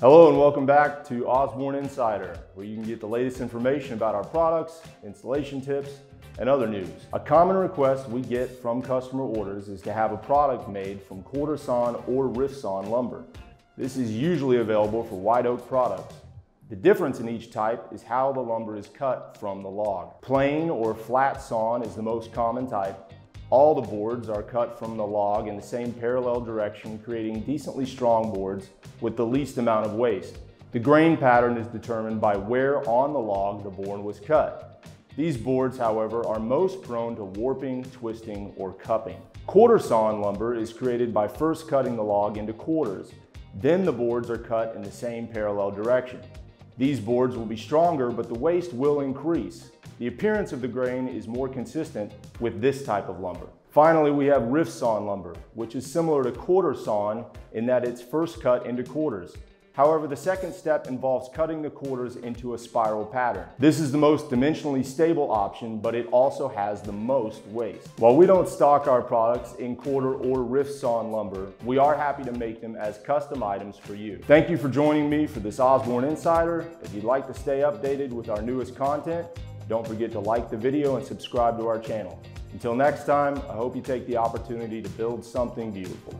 Hello and welcome back to Osborne Insider, where you can get the latest information about our products, installation tips, and other news. A common request we get from customer orders is to have a product made from quarter sawn or rift sawn lumber. This is usually available for white oak products. The difference in each type is how the lumber is cut from the log. Plain or flat sawn is the most common type. All the boards are cut from the log in the same parallel direction, creating decently strong boards with the least amount of waste. The grain pattern is determined by where on the log the board was cut. These boards, however, are most prone to warping, twisting, or cupping. Quarter sawn lumber is created by first cutting the log into quarters. Then the boards are cut in the same parallel direction. These boards will be stronger, but the waste will increase. The appearance of the grain is more consistent with this type of lumber. Finally, we have rift sawn lumber, which is similar to quarter sawn in that it's first cut into quarters. However, the second step involves cutting the quarters into a spiral pattern. This is the most dimensionally stable option, but it also has the most waste. While we don't stock our products in quarter or rift sawn lumber, we are happy to make them as custom items for you. Thank you for joining me for this Osborne Insider. If you'd like to stay updated with our newest content, don't forget to like the video and subscribe to our channel. Until next time, I hope you take the opportunity to build something beautiful.